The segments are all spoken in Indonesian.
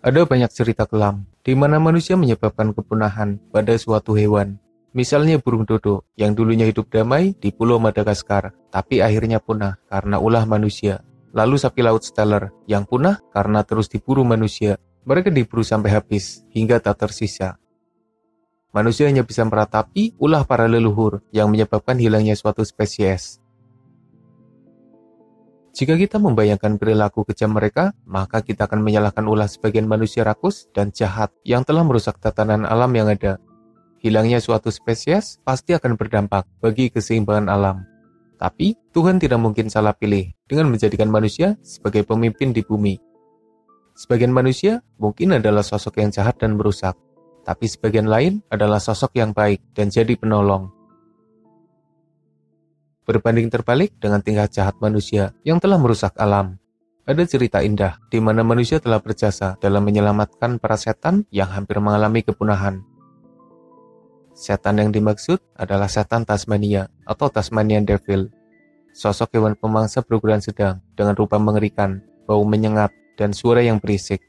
Ada banyak cerita kelam di mana manusia menyebabkan kepunahan pada suatu hewan. Misalnya burung dodo yang dulunya hidup damai di Pulau Madagaskar, tapi akhirnya punah karena ulah manusia. Lalu sapi laut Steller yang punah karena terus diburu manusia. Mereka diburu sampai habis hingga tak tersisa. Manusia hanya bisa meratapi ulah para leluhur yang menyebabkan hilangnya suatu spesies. Jika kita membayangkan perilaku kejam mereka, maka kita akan menyalahkan ulah sebagian manusia rakus dan jahat yang telah merusak tatanan alam yang ada. Hilangnya suatu spesies pasti akan berdampak bagi keseimbangan alam. Tapi Tuhan tidak mungkin salah pilih dengan menjadikan manusia sebagai pemimpin di bumi. Sebagian manusia mungkin adalah sosok yang jahat dan merusak, tapi sebagian lain adalah sosok yang baik dan jadi penolong. Berbanding terbalik dengan tingkah jahat manusia yang telah merusak alam. Ada cerita indah di mana manusia telah berjasa dalam menyelamatkan para setan yang hampir mengalami kepunahan. Setan yang dimaksud adalah setan Tasmania atau Tasmanian Devil. Sosok hewan pemangsa berukuran sedang dengan rupa mengerikan, bau menyengat, dan suara yang berisik.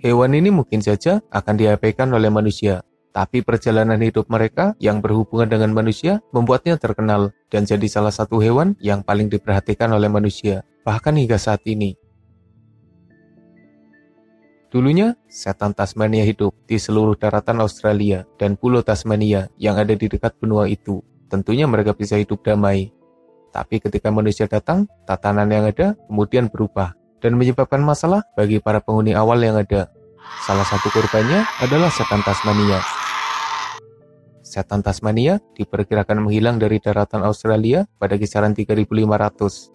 Hewan ini mungkin saja akan diabaikan oleh manusia tapi perjalanan hidup mereka yang berhubungan dengan manusia membuatnya terkenal dan jadi salah satu hewan yang paling diperhatikan oleh manusia, bahkan hingga saat ini. Dulunya, setan Tasmania hidup di seluruh daratan Australia dan pulau Tasmania yang ada di dekat benua itu. Tentunya mereka bisa hidup damai. Tapi ketika manusia datang, tatanan yang ada kemudian berubah dan menyebabkan masalah bagi para penghuni awal yang ada. Salah satu korbannya adalah setan Tasmania setan Tasmania diperkirakan menghilang dari daratan Australia pada kisaran 3.500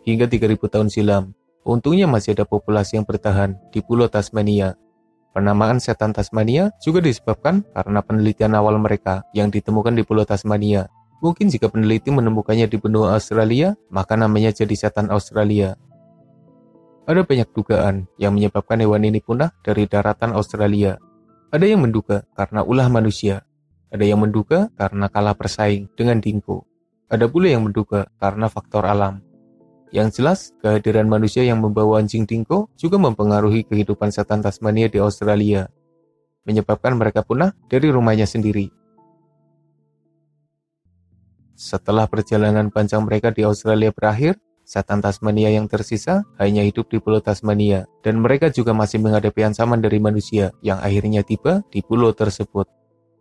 hingga 3.000 tahun silam. Untungnya masih ada populasi yang bertahan di Pulau Tasmania. Penamaan setan Tasmania juga disebabkan karena penelitian awal mereka yang ditemukan di Pulau Tasmania. Mungkin jika peneliti menemukannya di benua Australia, maka namanya jadi setan Australia. Ada banyak dugaan yang menyebabkan hewan ini punah dari daratan Australia. Ada yang menduga karena ulah manusia, ada yang menduga karena kalah bersaing dengan dingo. Ada pula yang menduga karena faktor alam. Yang jelas, kehadiran manusia yang membawa anjing dingo juga mempengaruhi kehidupan setan Tasmania di Australia, menyebabkan mereka punah dari rumahnya sendiri. Setelah perjalanan panjang mereka di Australia berakhir, setan Tasmania yang tersisa hanya hidup di Pulau Tasmania, dan mereka juga masih menghadapi ancaman dari manusia yang akhirnya tiba di pulau tersebut.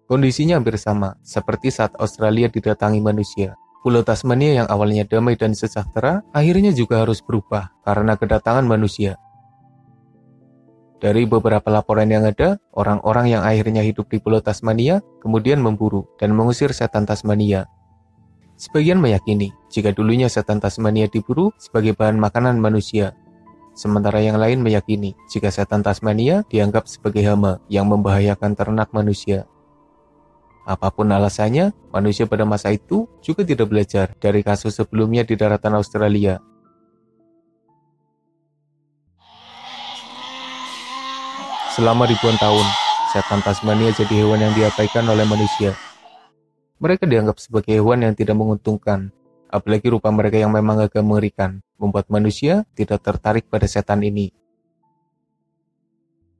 Kondisinya hampir sama, seperti saat Australia didatangi manusia. Pulau Tasmania yang awalnya damai dan sejahtera, akhirnya juga harus berubah karena kedatangan manusia. Dari beberapa laporan yang ada, orang-orang yang akhirnya hidup di Pulau Tasmania kemudian memburu dan mengusir setan Tasmania. Sebagian meyakini jika dulunya setan Tasmania diburu sebagai bahan makanan manusia, sementara yang lain meyakini jika setan Tasmania dianggap sebagai hama yang membahayakan ternak manusia. Apa pun alasannya, manusia pada masa itu juga tidak belajar dari kasus sebelumnya di daratan Australia. Selama ribuan tahun, setan Tasmania jadi hewan yang diabaikan oleh manusia. Mereka dianggap sebagai hewan yang tidak menguntungkan, apalagi rupa mereka yang memang agak mengerikan, membuat manusia tidak tertarik pada setan ini.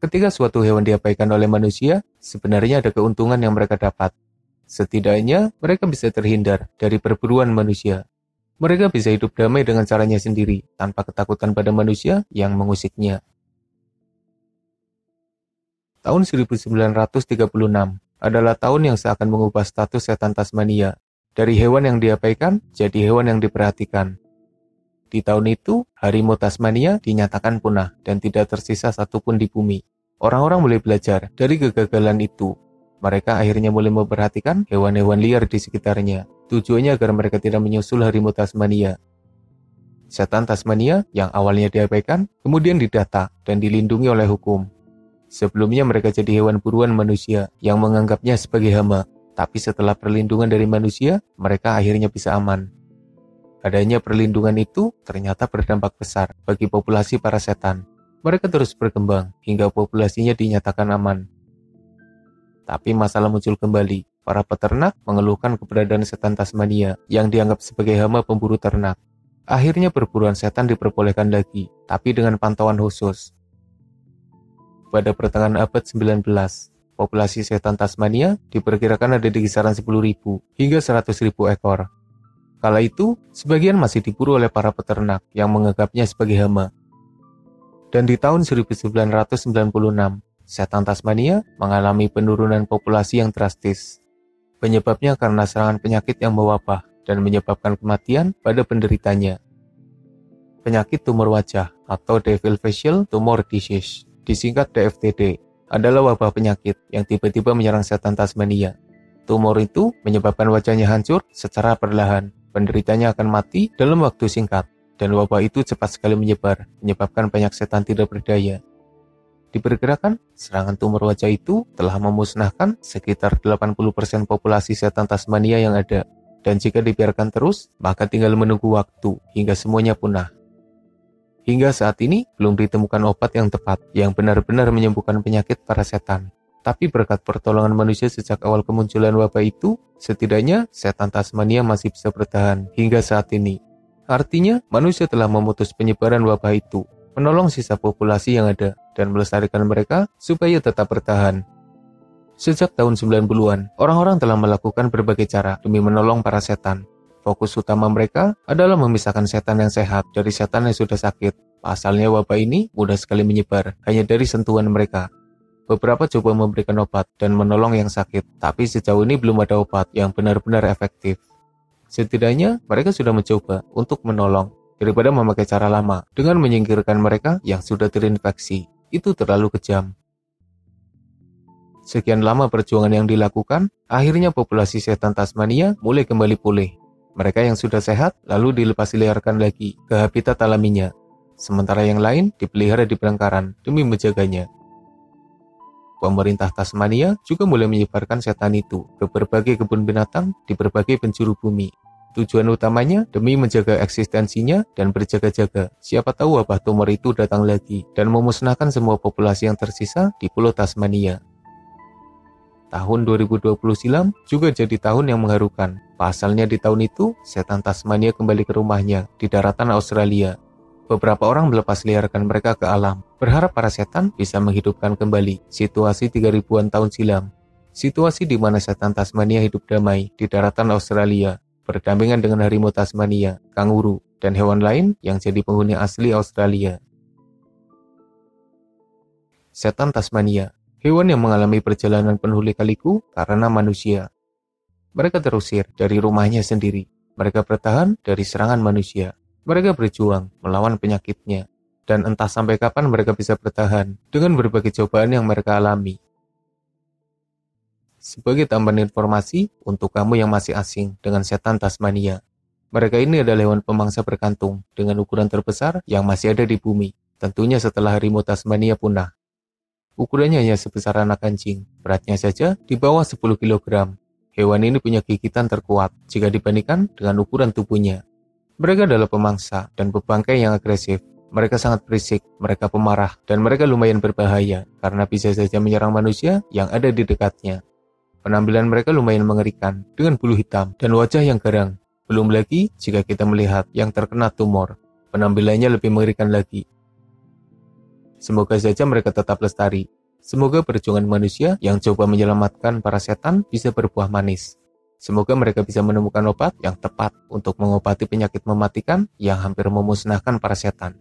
Ketika suatu hewan diabaikan oleh manusia, sebenarnya ada keuntungan yang mereka dapat. Setidaknya, mereka bisa terhindar dari perburuan manusia. Mereka bisa hidup damai dengan caranya sendiri, tanpa ketakutan pada manusia yang mengusiknya. Tahun 1936 adalah tahun yang seakan mengubah status setan Tasmania dari hewan yang diabaikan jadi hewan yang diperhatikan. Di tahun itu, harimau Tasmania dinyatakan punah dan tidak tersisa satupun di bumi. Orang-orang mulai belajar dari kegagalan itu. Mereka akhirnya mulai memperhatikan hewan-hewan liar di sekitarnya. Tujuannya agar mereka tidak menyusul harimau Tasmania. Setan Tasmania yang awalnya diabaikan, kemudian didata dan dilindungi oleh hukum. Sebelumnya mereka jadi hewan buruan manusia yang menganggapnya sebagai hama, tapi setelah perlindungan dari manusia, mereka akhirnya bisa aman. Adanya perlindungan itu ternyata berdampak besar bagi populasi para setan. Mereka terus berkembang hingga populasinya dinyatakan aman. Tapi masalah muncul kembali. Para peternak mengeluhkan keberadaan setan Tasmania yang dianggap sebagai hama pemburu ternak. Akhirnya perburuan setan diperbolehkan lagi, tapi dengan pantauan khusus. pada pertengahan abad 19. Populasi setan Tasmania diperkirakan ada di kisaran 10.000 hingga 100.000 ekor. Kala itu, sebagian masih diburu oleh para peternak yang menganggapnya sebagai hama. Dan di tahun 1996, setan Tasmania mengalami penurunan populasi yang drastis. Penyebabnya karena serangan penyakit yang mewabah dan menyebabkan kematian pada penderitanya. Penyakit tumor wajah atau Devil Facial Tumor Disease, disingkat DFTD, adalah wabah penyakit yang tiba-tiba menyerang setan Tasmania. Tumor itu menyebabkan wajahnya hancur secara perlahan. Penderitanya akan mati dalam waktu singkat, dan wabah itu cepat sekali menyebar, menyebabkan banyak setan tidak berdaya. Diperkirakan, serangan tumor wajah itu telah memusnahkan sekitar 80% populasi setan Tasmania yang ada. Dan jika dibiarkan terus, maka tinggal menunggu waktu hingga semuanya punah. Hingga saat ini, belum ditemukan obat yang tepat yang benar-benar menyembuhkan penyakit para setan. Tapi berkat pertolongan manusia sejak awal kemunculan wabah itu, setidaknya setan Tasmania masih bisa bertahan hingga saat ini. Artinya, manusia telah memutus penyebaran wabah itu, menolong sisa populasi yang ada, dan melestarikan mereka supaya tetap bertahan. Sejak tahun 90-an, orang-orang telah melakukan berbagai cara demi menolong para setan, Fokus utama mereka adalah memisahkan setan yang sehat dari setan yang sudah sakit. Pasalnya wabah ini mudah sekali menyebar hanya dari sentuhan mereka. Beberapa coba memberikan obat dan menolong yang sakit, tapi sejauh ini belum ada obat yang benar-benar efektif. Setidaknya mereka sudah mencoba untuk menolong daripada memakai cara lama dengan menyingkirkan mereka yang sudah terinfeksi. Itu terlalu kejam. Sekian lama perjuangan yang dilakukan, akhirnya populasi setan Tasmania mulai kembali pulih mereka yang sudah sehat lalu dilepas liarkan lagi ke habitat alaminya, sementara yang lain dipelihara di penangkaran demi menjaganya. Pemerintah Tasmania juga mulai menyebarkan setan itu ke berbagai kebun binatang di berbagai penjuru bumi. Tujuan utamanya demi menjaga eksistensinya dan berjaga-jaga. Siapa tahu wabah tumor itu datang lagi dan memusnahkan semua populasi yang tersisa di Pulau Tasmania. Tahun 2020 silam juga jadi tahun yang mengharukan Pasalnya di tahun itu, setan Tasmania kembali ke rumahnya di daratan Australia. Beberapa orang melepas liarkan mereka ke alam, berharap para setan bisa menghidupkan kembali situasi 3000-an tahun silam. Situasi di mana setan Tasmania hidup damai di daratan Australia, berdampingan dengan harimau Tasmania, kanguru, dan hewan lain yang jadi penghuni asli Australia. Setan Tasmania, hewan yang mengalami perjalanan penuh lika-liku karena manusia. Mereka terusir dari rumahnya sendiri. Mereka bertahan dari serangan manusia. Mereka berjuang melawan penyakitnya. Dan entah sampai kapan mereka bisa bertahan dengan berbagai cobaan yang mereka alami. Sebagai tambahan informasi untuk kamu yang masih asing dengan setan Tasmania, mereka ini adalah hewan pemangsa berkantung dengan ukuran terbesar yang masih ada di bumi, tentunya setelah harimau Tasmania punah. Ukurannya hanya sebesar anak anjing, beratnya saja di bawah 10 kg, Hewan ini punya gigitan terkuat jika dibandingkan dengan ukuran tubuhnya. Mereka adalah pemangsa dan pembangkai yang agresif. Mereka sangat berisik, mereka pemarah, dan mereka lumayan berbahaya karena bisa saja menyerang manusia yang ada di dekatnya. Penampilan mereka lumayan mengerikan dengan bulu hitam dan wajah yang garang. Belum lagi jika kita melihat yang terkena tumor, penampilannya lebih mengerikan lagi. Semoga saja mereka tetap lestari Semoga perjuangan manusia yang coba menyelamatkan para setan bisa berbuah manis. Semoga mereka bisa menemukan obat yang tepat untuk mengobati penyakit mematikan yang hampir memusnahkan para setan.